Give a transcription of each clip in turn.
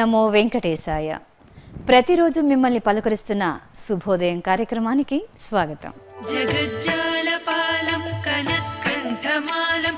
ఓం నమో వెంకటేశాయ. ప్రతిరోజు మిమ్మల్ని పలుకరిస్తున్న శుభోదయం కార్యక్రమానికి స్వాగతం. జగజ్జాలపాలం కనత్కంఠమాలం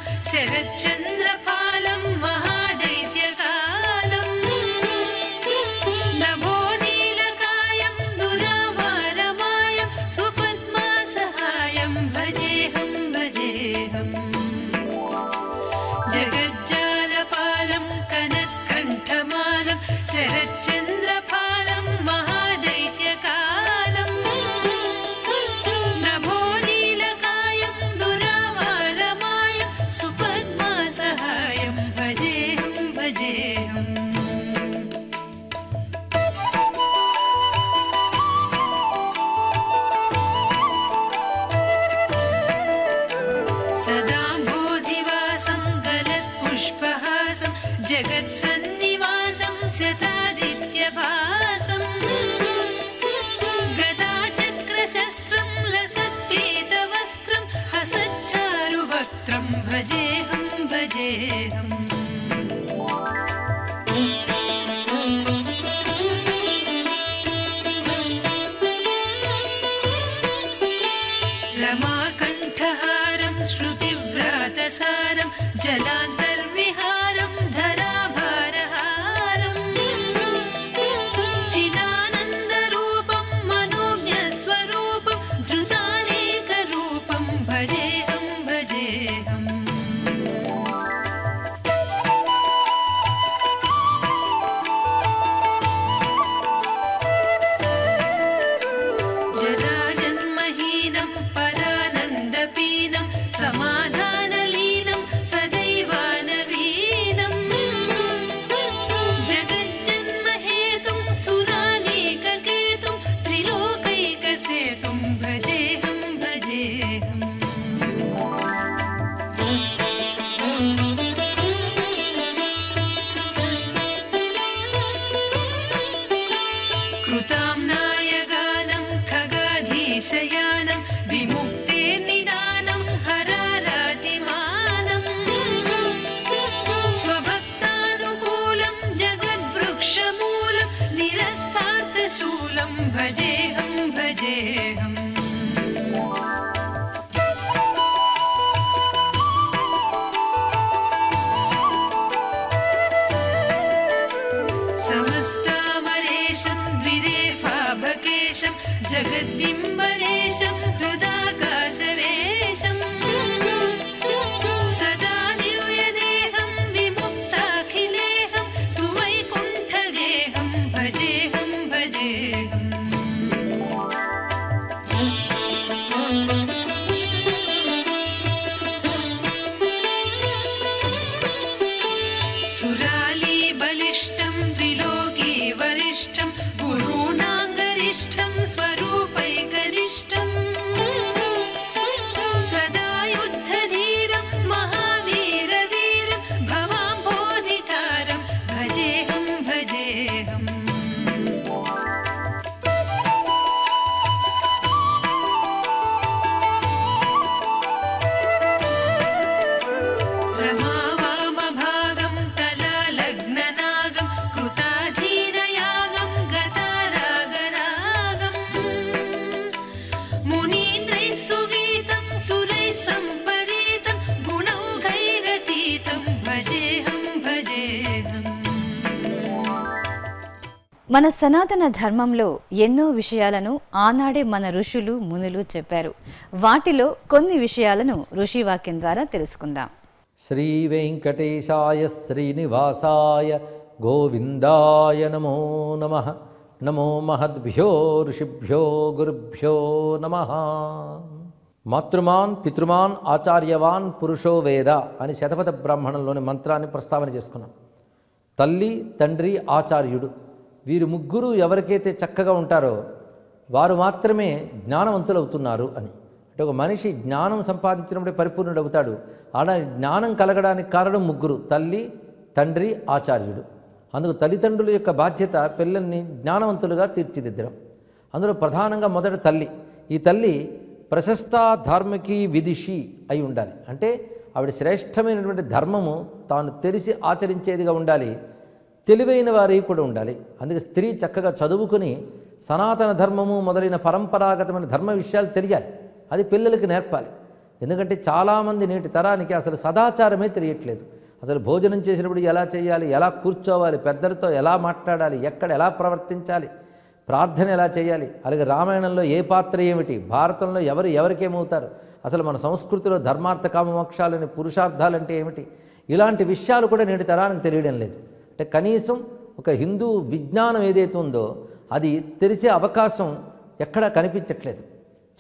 सुरैः सम्परीतं गुणौघैरतीतं भजेऽहं भजेऽहम् మన సనాతన ధర్మంలో ఎన్నో విషయాలను ఆనాడే మన ఋషులు మునులు చెప్పారు వాటిలో కొన్ని విషయాలను ఋషివాక్యం ద్వారా తెలుసుకుందాం శ్రీ వెంకటేశాయ శ్రీనివాసాయ గోవిందాయ నమో నమ నమో మహద్భ్యో ఋషిభ్యో గురుభ్యో నమ మాతృమాన్ పితృమాన్ ఆచార్యవాన్ పురుషో వేద అని శతపథ బ్రాహ్మణంలోని మంత్రాన్ని ప్రస్తావన చేసుకున్నాం. తల్లి తండ్రి ఆచార్యుడు వీరు ముగ్గురు ఎవరికైతే చక్కగా ఉంటారో వారు మాత్రమే జ్ఞానవంతులు అవుతున్నారు అని. అంటే ఒక మనిషి జ్ఞానం సంపాదించినప్పుడే పరిపూర్ణుడు అవుతాడు అలా జ్ఞానం కలగడానికి కారణం ముగ్గురు తల్లి తండ్రి ఆచార్యుడు. అందుకు తల్లిదండ్రుల యొక్క బాధ్యత పిల్లల్ని జ్ఞానవంతులుగా తీర్చిదిద్దడం. అందులో ప్రధానంగా మొదట తల్లి. ఈ తల్లి ప్రశస్త ధార్మికి విదిషి అయి ఉండాలి. అంటే ఆవిడ శ్రేష్టమైనటువంటి ధర్మము తాను తెలిసి ఆచరించేదిగా ఉండాలి. తెలివైన వారి కూడా ఉండాలి. అందుకే స్త్రీ చక్కగా చదువుకుని సనాతన ధర్మము మొదలైన పరంపరాగతమైన ధర్మ విషయాలు తెలియాలి. అది పిల్లలకి నేర్పాలి. ఎందుకంటే చాలామంది నేటి తరానికి అసలు సదాచారమే తెలియట్లేదు. అసలు భోజనం చేసినప్పుడు ఎలా చేయాలి ఎలా కూర్చోవాలి పెద్దలతో ఎలా మాట్లాడాలి ఎక్కడ ఎలా ప్రవర్తించాలి ప్రార్థన ఎలా చేయాలి? అలాగే రామాయణంలో ఏ పాత్ర ఏమిటి? భారతంలో ఎవరు ఎవరికేమవుతారు అసలు మన సంస్కృతిలో ధర్మార్థ కామమోక్షాలని పురుషార్థాలంటే ఏమిటి? ఇలాంటి విషయాలు కూడా నేటి తరానికి తెలియడం లేదు. అంటే కనీసం ఒక హిందూ విజ్ఞానం ఏదైతే ఉందో అది తెలిసే అవకాశం ఎక్కడా కనిపించట్లేదు.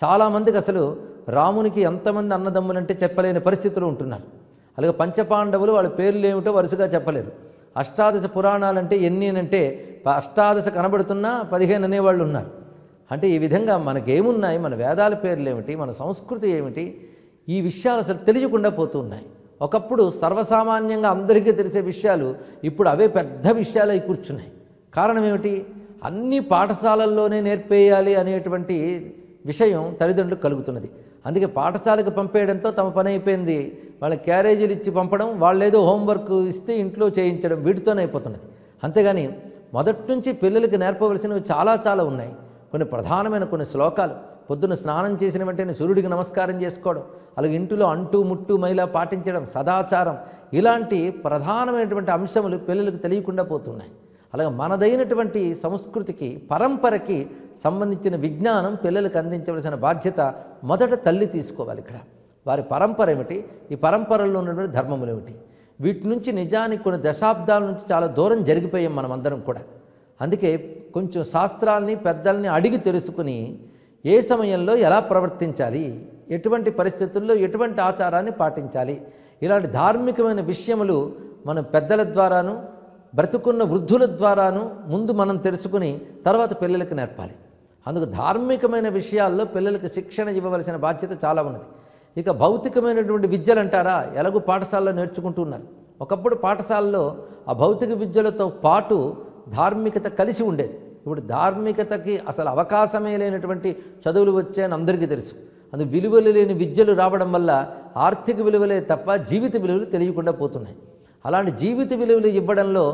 చాలామందికి అసలు రామునికి ఎంతమంది అన్నదమ్ములంటే చెప్పలేని పరిస్థితులు ఉంటున్నారు. అలాగే పంచపాండవులు వాళ్ళ పేర్లు ఏమిటో వరుసగా చెప్పలేరు. అష్టాదశ పురాణాలంటే ఎన్ని అంటే అష్టాదశ కనబడుతున్నా పదిహేను అనేవాళ్ళు ఉన్నారు. అంటే ఈ విధంగా మనకేమున్నాయి? మన వేదాల పేర్లు ఏమిటి మన సంస్కృతి ఏమిటి? ఈ విషయాలు అసలు తెలియకుండా పోతున్నాయి. ఒకప్పుడు సర్వసామాన్యంగా అందరికీ తెలిసే విషయాలు ఇప్పుడు అవే పెద్ద విషయాలు అయి కూర్చున్నాయి. కారణం ఏమిటి అన్ని పాఠశాలల్లోనే నేర్పేయాలి అనేటువంటి విషయం తల్లిదండ్రులకు కలుగుతున్నది. అందుకే పాఠశాలకు పంపేయడంతో తమ పని అయిపోయింది. వాళ్ళ క్యారేజీలు ఇచ్చి పంపడం వాళ్ళేదో హోంవర్క్ ఇస్తే ఇంట్లో చేయించడం వీటితోనే అయిపోతున్నది. అంతేగాని మొదటి నుంచి పిల్లలకి నేర్పవలసినవి చాలా చాలా ఉన్నాయి. కొన్ని ప్రధానమైన కొన్ని శ్లోకాలు. పొద్దున్న స్నానం చేసిన వెంటనే సూర్యుడికి నమస్కారం చేసుకోవడం అలాగే ఇంటిలో అంటూ ముట్టు మైలా పాటించడం సదాచారం. ఇలాంటి ప్రధానమైనటువంటి అంశములు పిల్లలకు తెలియకుండా పోతున్నాయి. అలాగే మనదైనటువంటి సంస్కృతికి పరంపరకి సంబంధించిన విజ్ఞానం పిల్లలకు అందించవలసిన బాధ్యత మొదట తల్లి తీసుకోవాలి ఇక్కడ. వారి పరంపర ఏమిటి? ఈ పరంపరలో ఉన్నటువంటి ధర్మములు ఏమిటి? వీటి నుంచి నిజానికి కొన్ని దశాబ్దాల నుంచి చాలా దూరం జరిగిపోయాం మనమందరం కూడా. అందుకే కొంచెం శాస్త్రాల్ని పెద్దల్ని అడిగి తెలుసుకుని ఏ సమయంలో ఎలా ప్రవర్తించాలి? ఎటువంటి పరిస్థితుల్లో ఎటువంటి ఆచారాన్ని పాటించాలి? ఇలాంటి ధార్మికమైన విషయములు మన పెద్దల ద్వారాను బ్రతుకున్న వృద్ధుల ద్వారాను ముందు మనం తెలుసుకుని తర్వాత పిల్లలకి నేర్పాలి. అందుకు ధార్మికమైన విషయాల్లో పిల్లలకి శిక్షణ ఇవ్వవలసిన బాధ్యత చాలా ఉన్నది. ఇక భౌతికమైనటువంటి విద్యలు అంటారా? ఎలాగు పాఠశాలలో నేర్చుకుంటున్నారు ఒకప్పుడు పాఠశాలలో ఆ భౌతిక విద్యలతో పాటు ధార్మికత కలిసి ఉండేది. ఇప్పుడు ధార్మికతకి అసలు అవకాశమే లేనటువంటి చదువులు వచ్చాయని అందరికీ తెలుసు. అందు విలువలు లేని విద్యలు రావడం వల్ల ఆర్థిక విలువలే తప్ప జీవిత విలువలు తెలియకుండా పోతున్నాయి. అలాంటి జీవిత విలువలు ఇవ్వడంలో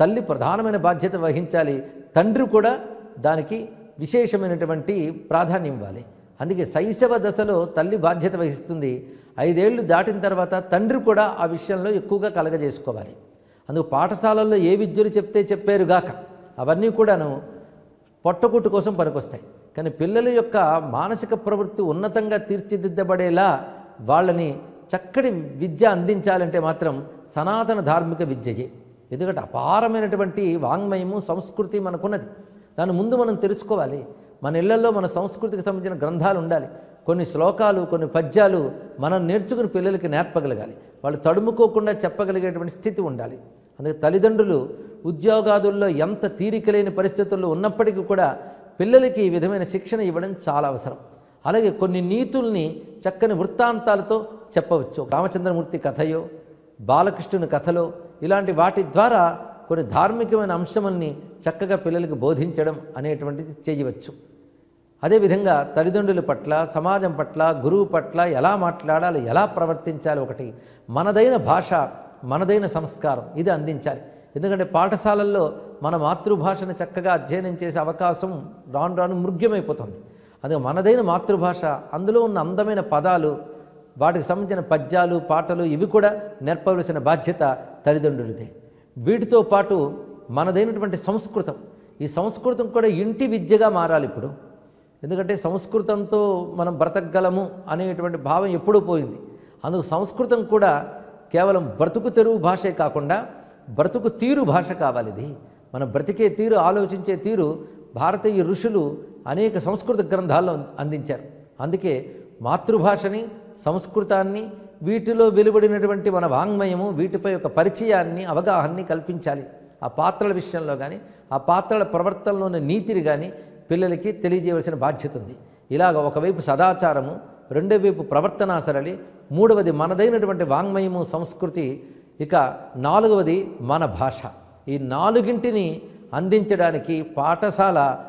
తల్లి ప్రధానమైన బాధ్యత వహించాలి. తండ్రి కూడా దానికి విశేషమైనటువంటి ప్రాధాన్యం ఇవ్వాలి. అందుకే శైశవ దశలో తల్లి బాధ్యత వహిస్తుంది. ఐదేళ్ళు దాటిన తర్వాత తండ్రి కూడా ఆ విషయంలో ఎక్కువగా కలగజేసుకోవాలి. అందుకు పాఠశాలల్లో ఏ విద్యలు చెప్తే చెప్పారుగాక అవన్నీ కూడాను పొట్టకుట్టు కోసం పనికొస్తాయి. కానీ పిల్లల యొక్క మానసిక ప్రవృత్తి ఉన్నతంగా తీర్చిదిద్దబడేలా వాళ్ళని చక్కటి విద్య అందించాలంటే మాత్రం సనాతన ధార్మిక విద్యయే. ఎందుకంటే అపారమైనటువంటి వాంగ్మయము సంస్కృతి మనకున్నది. దాని ముందు మనం తెలుసుకోవాలి. మన ఇళ్ళలో మన సంస్కృతికి సంబంధించిన గ్రంథాలు ఉండాలి. కొన్ని శ్లోకాలు కొన్ని పద్యాలు మనం నేర్చుకుని పిల్లలకి నేర్పగలగాలి. వాళ్ళు తడుముకోకుండా చెప్పగలిగేటువంటి స్థితి ఉండాలి. అందుకే తల్లిదండ్రులు ఉద్యోగాదుల్లో ఎంత తీరిక లేని పరిస్థితుల్లో ఉన్నప్పటికీ కూడా పిల్లలకి ఈ విధమైన శిక్షణ ఇవ్వడం చాలా అవసరం. అలాగే కొన్ని నీతుల్ని చక్కని వృత్తాంతాలతో చెప్పవచ్చు. రామచంద్రమూర్తి కథయో బాలకృష్ణుని కథలో ఇలాంటి వాటి ద్వారా కొన్ని ధార్మికమైన అంశముల్ని చక్కగా పిల్లలకు బోధించడం అనేటువంటిది చేయవచ్చు. అదేవిధంగా తల్లిదండ్రుల పట్ల సమాజం పట్ల గురువు పట్ల ఎలా మాట్లాడాలి ఎలా ప్రవర్తించాలి ఒకటి మనదైన భాష మనదైన సంస్కారం ఇది అందించాలి. ఎందుకంటే పాఠశాలల్లో మన మాతృభాషను చక్కగా అధ్యయనం చేసే అవకాశం రాను రాను మృగ్యమైపోతుంది. అందుకే మనదైన మాతృభాష అందులో ఉన్న అందమైన పదాలు వాటికి సంబంధించిన పద్యాలు పాటలు ఇవి కూడా నేర్పవలసిన బాధ్యత తల్లిదండ్రులదే. వీటితో పాటు మనదైనటువంటి సంస్కృతం. ఈ సంస్కృతం కూడా ఇంటి విద్యగా మారాలి ఇప్పుడు. ఎందుకంటే సంస్కృతంతో మనం బ్రతకగలము అనేటువంటి భావం ఎప్పుడూ పోయింది. అందుకు సంస్కృతం కూడా కేవలం బ్రతుకు తెరువు భాషే కాకుండా బ్రతుకు తీరు భాష కావాలి ఇది. మనం బ్రతికే తీరు ఆలోచించే తీరు భారతీయ ఋషులు అనేక సంస్కృత గ్రంథాల్లో అందించారు. అందుకే మాతృభాషని సంస్కృతాన్ని వీటిలో వెలువడినటువంటి మన వాంగ్మయము వీటిపై ఒక పరిచయాన్ని అవగాహనని కల్పించాలి. ఆ పాత్రల విషయంలో కానీ ఆ పాత్రల ప్రవర్తనలోని నీతిని కానీ పిల్లలకి తెలియజేయవలసిన బాధ్యత ఉంది. ఇలాగ ఒకవైపు సదాచారము రెండో వైపు ప్రవర్తనా సరళి మూడవది మనదైనటువంటి వాంగ్మయము సంస్కృతి ఇక నాలుగవది మన భాష. ఈ నాలుగింటిని అందించడానికి పాఠశాల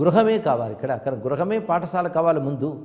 గృహమే కావాలి ఇక్కడ. అక్కడ గృహమే పాఠశాల కావాలి ముందు.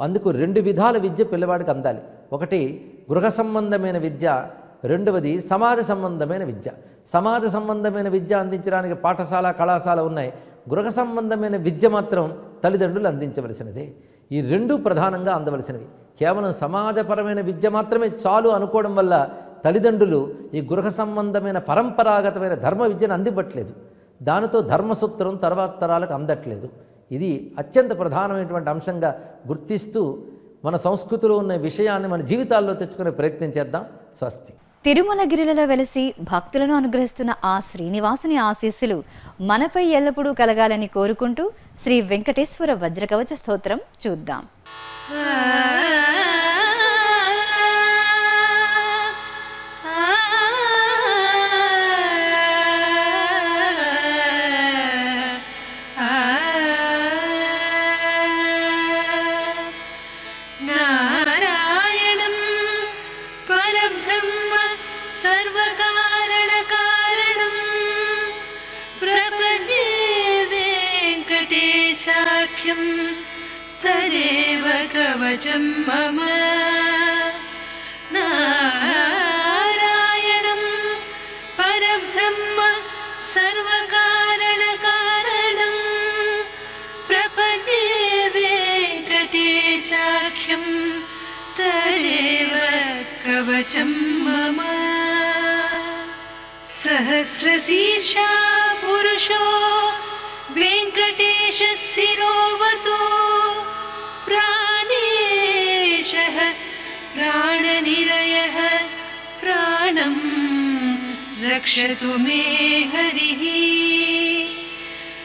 అందుకు రెండు విధాల విద్య పిల్లవాడికి అందాలి. ఒకటి గృహ సంబంధమైన విద్య. రెండవది సమాజ సంబంధమైన విద్య. సమాజ సంబంధమైన విద్య అందించడానికి పాఠశాల కళాశాల ఉన్నాయి. గృహ సంబంధమైన విద్య మాత్రం తల్లిదండ్రులు అందించవలసినదే. ఈ రెండు ప్రధానంగా అందవలసినవి. కేవలం సమాజపరమైన విద్య మాత్రమే చాలు అనుకోవడం వల్ల తల్లిదండ్రులు ఈ గృహ సంబంధమైన పరంపరాగతమైన ధర్మ విద్యను అందివ్వట్లేదు. దానితో ధర్మసూత్రం తర్వాత తరాలకు అందట్లేదు. ఇది అత్యంత ప్రధానమైనటువంటి అంశంగా గుర్తిస్తూ మన సంస్కృతిలో ఉన్న విషయాన్ని మన జీవితాల్లో తెచ్చుకునే ప్రయత్నం చేద్దాం. స్వస్తి. తిరుమల గిరిలలో వెలసి భక్తులను అనుగ్రహిస్తున్న ఆ శ్రీనివాసుని ఆశీస్సులు మనపై ఎల్లప్పుడూ కలగాలని కోరుకుంటూ శ్రీ వెంకటేశ్వర వజ్రకవచ స్తోత్రం చూద్దాం. तरेव कवचं मम नारायणम् परब्रह्म सर्वकारणकारणम् प्रपञ्चेशाख्यं तदेव कवचं मम सहस्रशीर्षा पुरुषो वेङ्कटे वेङ्कटेशशिरोवतो प्राणेशः प्राणनिलयः प्राणं रक्षतु मे हरिः।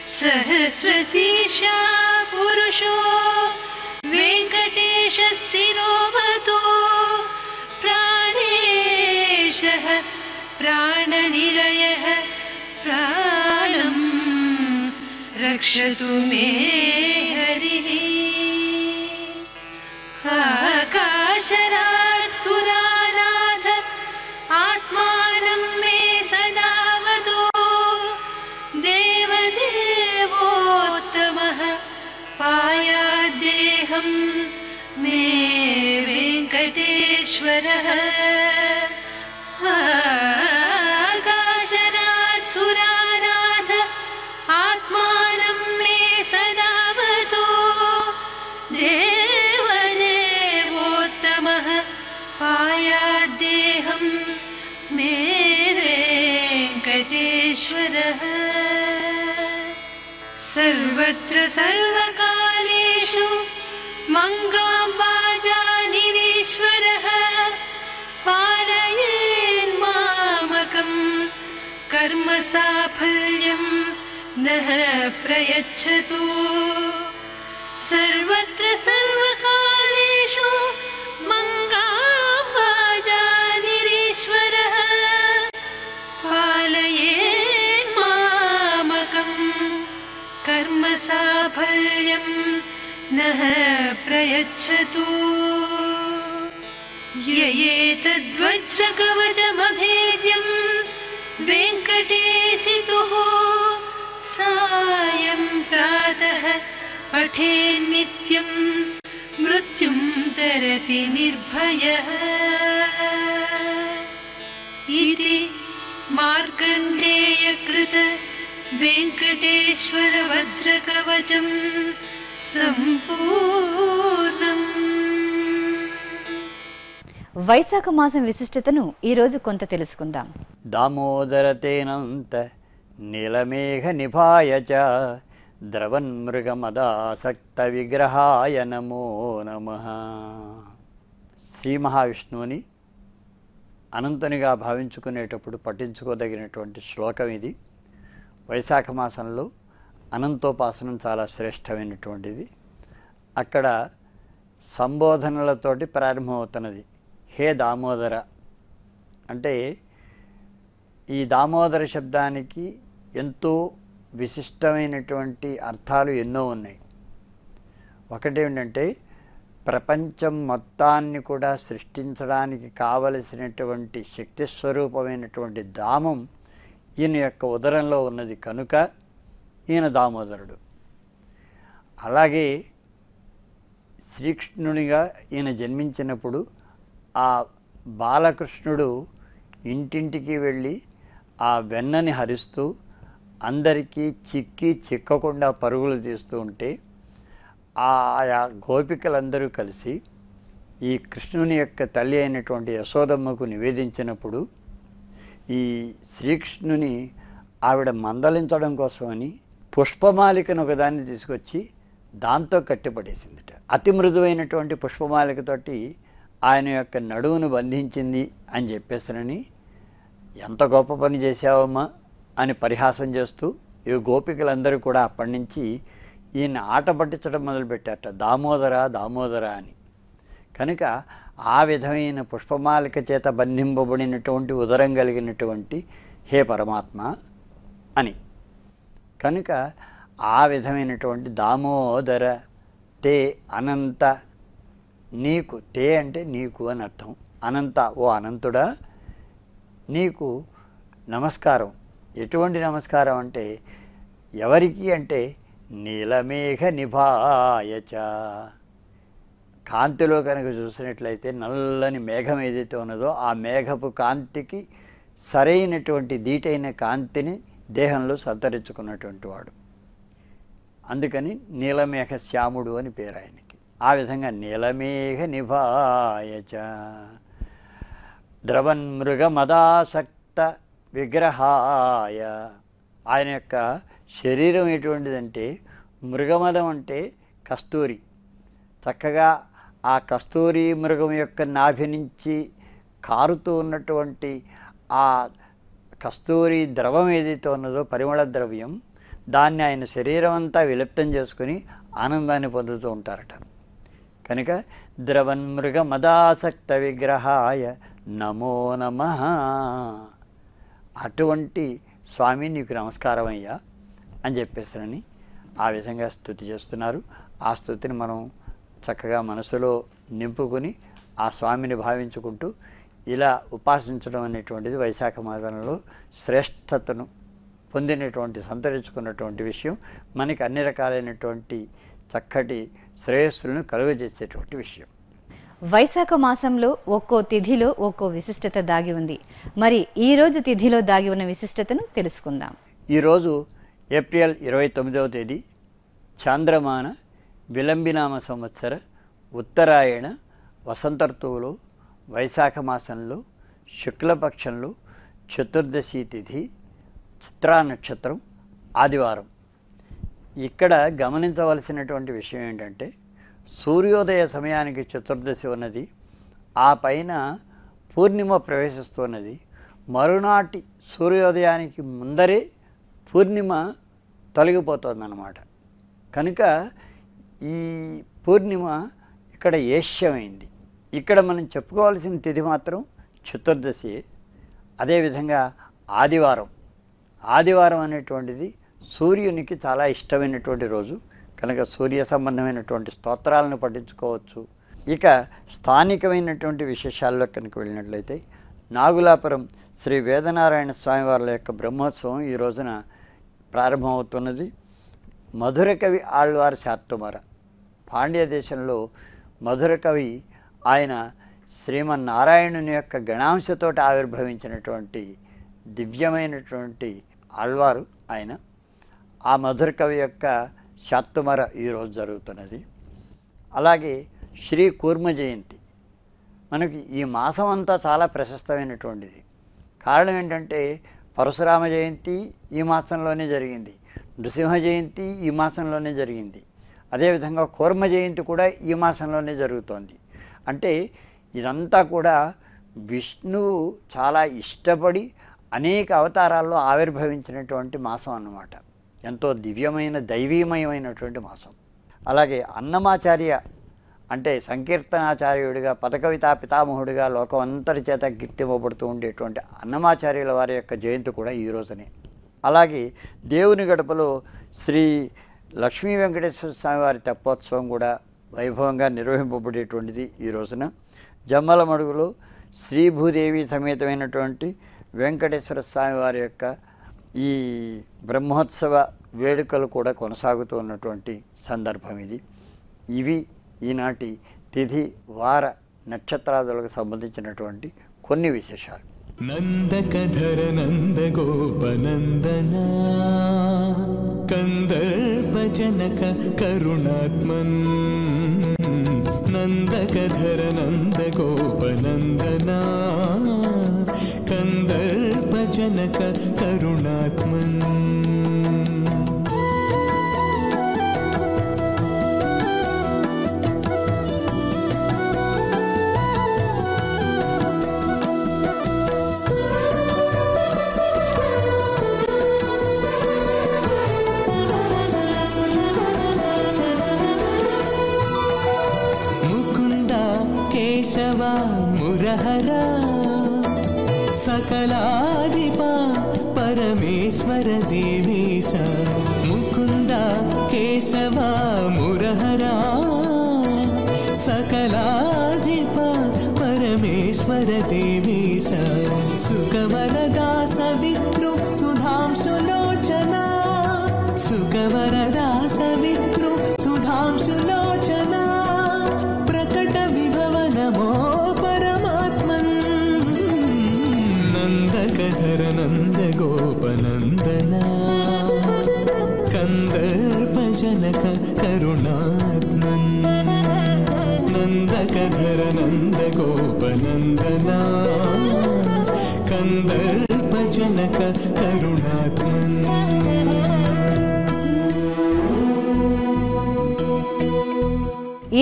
सहस्रशीर्षा पुरुषो वेङ्कटेशशिरोवतो रक्षतु मे हरिः। आकाशराट् सुरानाथ आत्मानं मे सदा वदो। देवदेवोत्तमः पायाद्देहं मे वेङ्कटेश्वरः सर्वकालेषु मङ्गाम्बाजानिरीश्वरः निरेश्वरः पारयेन्मामकं कर्म साफल्यं नः प्रयच्छतु। सर्वत्र स नः प्रयच्छतु। य एतद्वज्रकवचमभेद्यं वेङ्कटेशितुः सायं प्रातः पठेन्नित्यं मृत्युं तरति निर्भयः। इति मार्कण्डेयकृत वेङ्कटेश्वरवज्रकवचं सम्पूर्णम् వైశాఖ మాసం విశిష్టతను ఈరోజు కొంత తెలుసుకుందాం దామోదరతేనంత నీలమేఘ నిభాయ చ ద్రవన్మృగమదాసక్త విగ్రహాయ నమో నమ శ్రీ మహావిష్ణువుని అనంతునిగా భావించుకునేటప్పుడు పఠించుకోదగినటువంటి శ్లోకం ఇది వైశాఖ మాసంలో అనంతోపాసనం చాలా శ్రేష్టమైనటువంటిది. అక్కడ సంబోధనలతోటి ప్రారంభమవుతున్నది. హే దామోదర! అంటే ఈ దామోదర శబ్దానికి ఎంతో విశిష్టమైనటువంటి అర్థాలు ఎన్నో ఉన్నాయి. ఒకటేమిటంటే ప్రపంచం మొత్తాన్ని కూడా సృష్టించడానికి కావలసినటువంటి శక్తి స్వరూపమైనటువంటి దామం ఈయన యొక్క ఉదరంలో ఉన్నది కనుక ఈయన దామోదరుడు. అలాగే శ్రీకృష్ణునిగా ఈయన జన్మించినప్పుడు ఆ బాలకృష్ణుడు ఇంటింటికి వెళ్ళి ఆ వెన్నని హరిస్తూ అందరికీ చిక్కి చిక్కకుండా పరుగులు తీస్తూ ఉంటే ఆ ఆయా గోపికలందరూ కలిసి ఈ కృష్ణుని యొక్క తల్లి అయినటువంటి యశోదమ్మకు నివేదించినప్పుడు ఈ శ్రీకృష్ణుని ఆవిడ మందలించడం కోసమని పుష్పమాలికను ఒకదాన్ని తీసుకొచ్చి దాంతో కట్టిపడేసిందిట. అతి మృదువైనటువంటి పుష్పమాలికతోటి ఆయన యొక్క నడువును బంధించింది అని చెప్పేసనని ఎంత గొప్ప పని చేసావమ్మా అని పరిహాసం చేస్తూ ఈ గోపికలందరూ కూడా అప్పటి నుంచి ఈయన ఆట పట్టించడం మొదలుపెట్టారట దామోదర దామోదర అని. కనుక ఆ విధమైన పుష్పమాలిక చేత బంధింపబడినటువంటి ఉదరం కలిగినటువంటి హే పరమాత్మ అని. కనుక ఆ విధమైనటువంటి దామోదర తే అనంత నీకు తే అంటే నీకు అని అర్థం. అనంత ఓ అనంతుడా నీకు నమస్కారం. ఎటువంటి నమస్కారం అంటే ఎవరికి అంటే నీలమేఘ నిభాయచ కాంతిలో కనుక చూసినట్లయితే నల్లని మేఘం ఏదైతే ఉన్నదో ఆ మేఘపు కాంతికి సరైనటువంటి దీటైన కాంతిని దేహంలో సంతరించుకున్నటువంటి వాడు. అందుకని నీలమేఘ శ్యాముడు అని పేరు ఆయనకి. ఆ విధంగా నీలమేఘ నిభాయచ ద్రవన్మృగమదాసక్త విగ్రహాయ. ఆయన యొక్క శరీరం ఎటువంటిదంటే మృగమదం అంటే కస్తూరి. చక్కగా ఆ కస్తూరి మృగం యొక్క నాభి నుంచి కారుతూ ఉన్నటువంటి ఆ కస్తూరి ద్రవం ఏదైతే ఉన్నదో పరిమళ ద్రవ్యం దాన్ని ఆయన శరీరం అంతా విలుప్తం చేసుకుని ఆనందాన్ని పొందుతూ ఉంటారట. కనుక ద్రవన్మృగ మదాసక్త విగ్రహాయ నమో నమ. అటువంటి స్వామి నీకు నమస్కారం అయ్యా అని చెప్పేసారని ఆ విధంగా స్థుతి చేస్తున్నారు. ఆ స్థుతిని మనం చక్కగా మనసులో నింపుకొని ఆ స్వామిని భావించుకుంటూ ఇలా ఉపాసించడం అనేటువంటిది వైశాఖ మాసంలో శ్రేష్టతను పొందినటువంటి సంతరించుకున్నటువంటి విషయం. మనకి అన్ని రకాలైనటువంటి చక్కటి శ్రేయస్సులను కలుగజేసేటువంటి విషయం. వైశాఖ మాసంలో ఒక్కో తిథిలో ఒక్కో విశిష్టత దాగి ఉంది. మరి ఈ రోజు తిథిలో దాగి ఉన్న విశిష్టతను తెలుసుకుందాం. ఈరోజు ఏప్రిల్ ఇరవై తొమ్మిదవ తేదీ చాంద్రమాన విలంబినామ సంవత్సర ఉత్తరాయణ వసంత ఋతువులో వైశాఖ మాసంలో శుక్లపక్షంలో చతుర్దశి తిథి చిత్రా నక్షత్రం ఆదివారం. ఇక్కడ గమనించవలసినటువంటి విషయం ఏంటంటే సూర్యోదయ సమయానికి చతుర్దశి ఉన్నది ఆ పైన పూర్ణిమ ప్రవేశిస్తున్నది. మరునాటి సూర్యోదయానికి ముందరే పూర్ణిమ తొలగిపోతుందన్నమాట. కనుక ఈ పూర్ణిమ ఇక్కడ ఏష్యమైంది. ఇక్కడ మనం చెప్పుకోవాల్సిన తిథి మాత్రం చతుర్దశి. అదేవిధంగా ఆదివారం. ఆదివారం అనేటువంటిది సూర్యునికి చాలా ఇష్టమైనటువంటి రోజు. కనుక సూర్య సంబంధమైనటువంటి స్తోత్రాలను పఠించుకోవచ్చు. ఇక స్థానికమైనటువంటి విశేషాల్లో కనుక వెళ్ళినట్లయితే నాగులాపురం శ్రీ వేదనారాయణ స్వామి వారి యొక్క బ్రహ్మోత్సవం ఈ రోజున ప్రారంభమవుతున్నది. మధురకవి ఆళ్వారి ఆళ్వార్ శాత్తుమర పాండ్య దేశంలో మధుర కవి ఆయన శ్రీమన్నారాయణుని యొక్క గణాంశతోటి ఆవిర్భవించినటువంటి దివ్యమైనటువంటి ఆళ్వారు ఆయన. ఆ మధుర కవి యొక్క శాత్తుమర ఈరోజు జరుగుతున్నది. అలాగే శ్రీ కూర్మ జయంతి. మనకి ఈ మాసం అంతా చాలా ప్రశస్తమైనటువంటిది. కారణం ఏంటంటే పరశురామ జయంతి ఈ మాసంలోనే జరిగింది. నృసింహ జయంతి ఈ మాసంలోనే జరిగింది. అదేవిధంగా కూర్మ జయంతి కూడా ఈ మాసంలోనే జరుగుతోంది. అంటే ఇదంతా కూడా విష్ణువు చాలా ఇష్టపడి అనేక అవతారాల్లో ఆవిర్భవించినటువంటి మాసం అన్నమాట. ఎంతో దివ్యమైన దైవీమయమైనటువంటి మాసం. అలాగే అన్నమాచార్య అంటే సంకీర్తనాచార్యుడిగా పదకవితా పితామహుడిగా లోకమంతరి చేత కీర్తింపబడుతూ ఉండేటువంటి అన్నమాచార్యుల వారి యొక్క జయంతి కూడా ఈ రోజునే. అలాగే దేవుని గడపలో శ్రీ లక్ష్మీ వెంకటేశ్వర స్వామి వారి తెప్పోత్సవం కూడా వైభవంగా నిర్వహింపబడేటువంటిది ఈ రోజున. జమ్మలమడుగులో శ్రీభూదేవి సమేతమైనటువంటి వెంకటేశ్వర స్వామి వారి యొక్క ఈ బ్రహ్మోత్సవ వేడుకలు కూడా కొనసాగుతూ ఉన్నటువంటి సందర్భం ఇది. ఇవి ఈనాటి తిథి వార నక్షత్రాదులకు సంబంధించినటువంటి కొన్ని విశేషాలు. नन्दकधर नन्दगोपनन्दना कन्दर्पजनक करुणात्मन् नन्दकधर नन्दगोपनन्दना कन्दर्पजनक करुणात्मन्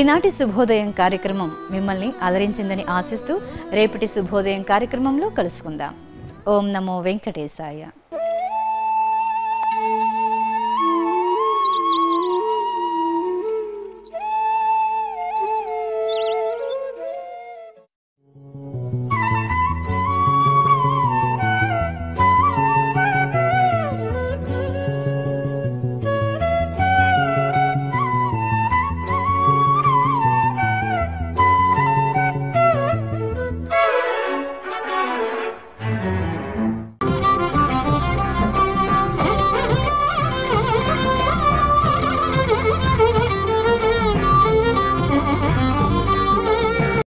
ఈనాటి శుభోదయం కార్యక్రమం మిమ్మల్ని అలరించిందని ఆశిస్తూ రేపటి శుభోదయం కార్యక్రమంలో కలుసుకుందాం. ఓం నమో వెంకటేశాయ.